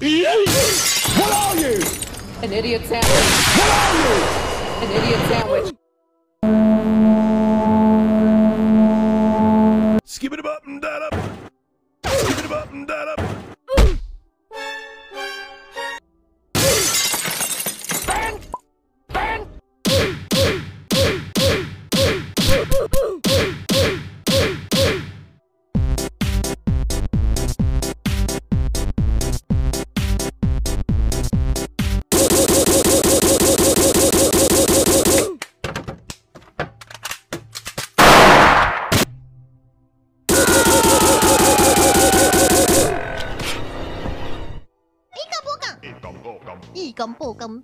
What are you? An idiot sandwich. What are you? An idiot sandwich. Skip it up and that up. Skip it up and that up. いい不も、